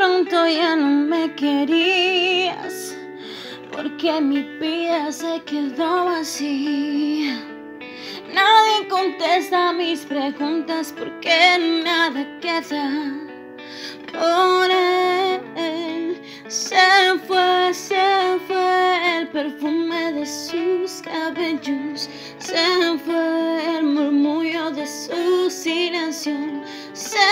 pronto ya no me querías, porque mi vida se quedó vacía. Nadie contesta mis preguntas porque nada queda por él. Se fue, se fue el perfume de sus cabellos, se fue el murmullo de su silencio, se